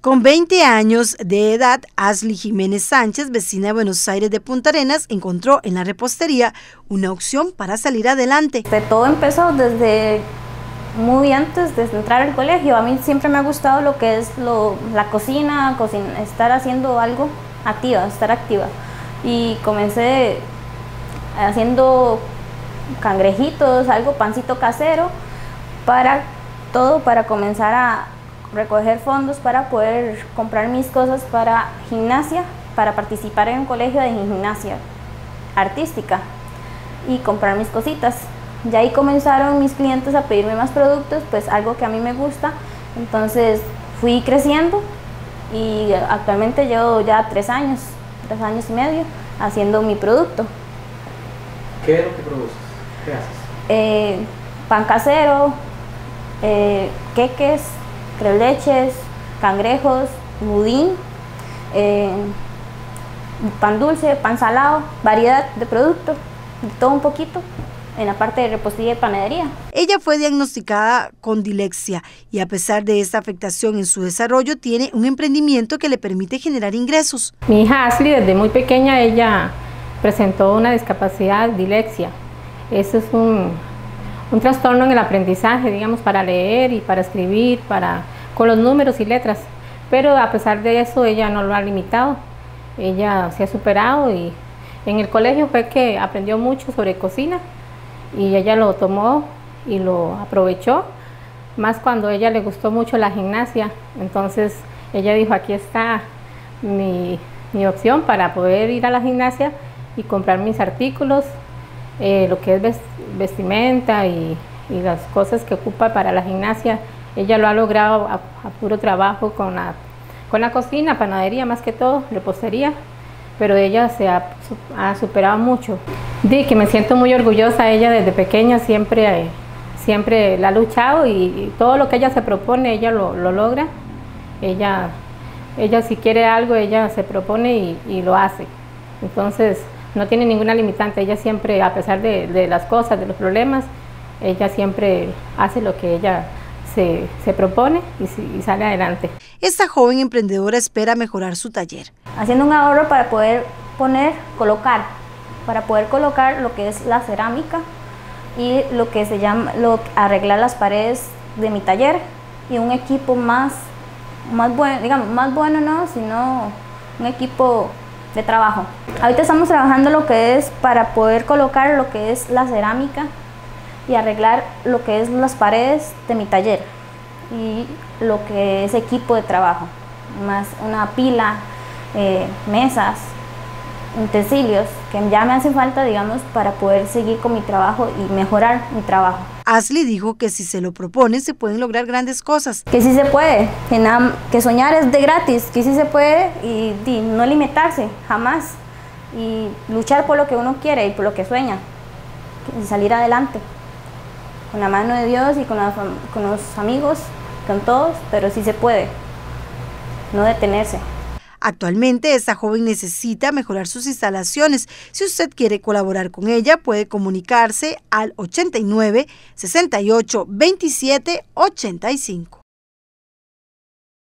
Con 20 años de edad, Ashley Jiménez Sánchez, vecina de Buenos Aires de Punta Arenas, encontró en la repostería una opción para salir adelante. De todo empezó desde muy antes de entrar al colegio. A mí siempre me ha gustado lo que es la cocina, estar haciendo algo activa, estar activa. Y comencé haciendo cangrejitos, algo pancito casero, para todo para comenzar a recoger fondos para poder comprar mis cosas para gimnasia, para participar en un colegio de gimnasia artística y comprar mis cositas. Ya ahí comenzaron mis clientes a pedirme más productos, pues algo que a mí me gusta. Entonces fui creciendo y actualmente llevo ya tres años, tres años y medio haciendo mi producto. ¿Qué es lo que produces? ¿Qué haces? Eh, pan casero, eh, queques, leches, cangrejos, budín, eh, pan dulce, pan salado, variedad de productos, todo un poquito en la parte de repostería y panadería. Ella fue diagnosticada con dilexia y a pesar de esta afectación en su desarrollo tiene un emprendimiento que le permite generar ingresos. Mi hija Ashley desde muy pequeña ella presentó una discapacidad dilexia. Eso es un, un trastorno en el aprendizaje, digamos, para leer y para escribir, para, con los números y letras. Pero a pesar de eso, ella no lo ha limitado. Ella se ha superado y en el colegio fue que aprendió mucho sobre cocina y ella lo tomó y lo aprovechó, más cuando ella le gustó mucho la gimnasia. Entonces ella dijo, aquí está mi, mi opción para poder ir a la gimnasia y comprar mis artículos eh, lo que es vestimenta y, las cosas que ocupa para la gimnasia, ella lo ha logrado a, puro trabajo con la, con la cocina, panadería más que todo, repostería, pero ella se ha, superado mucho. Di que me siento muy orgullosa, ella desde pequeña siempre, siempre la ha luchado y, todo lo que ella se propone, ella lo, logra. Ella, ella si quiere algo, ella se propone y, y lo hace. Entonces, no tiene ninguna limitante, ella siempre, a pesar de, las cosas, de los problemas, ella siempre hace lo que ella se, propone y, sale adelante. Esta joven emprendedora espera mejorar su taller. Haciendo un ahorro para poder poner, colocar, para poder colocar lo que es la cerámica y lo que se llama, lo, arreglar las paredes de mi taller y un equipo más, más bueno, digamos, más bueno no, sino un equipo de trabajo. Ahorita estamos trabajando lo que es para poder colocar lo que es la cerámica y arreglar lo que es las paredes de mi taller y lo que es equipo de trabajo, más una pila, eh, mesas, utensilios que ya me hacen falta, digamos, para poder seguir con mi trabajo y mejorar mi trabajo. Ashley dijo que si se lo proponen se pueden lograr grandes cosas. Que sí se puede, que, soñar es de gratis, que sí se puede y, no limitarse jamás y luchar por lo que uno quiere y por lo que sueña y salir adelante con la mano de Dios y con, con los amigos, con todos, pero sí se puede, no detenerse. Actualmente esta joven necesita mejorar sus instalaciones. Si usted quiere colaborar con ella, puede comunicarse al 89 68 27 85.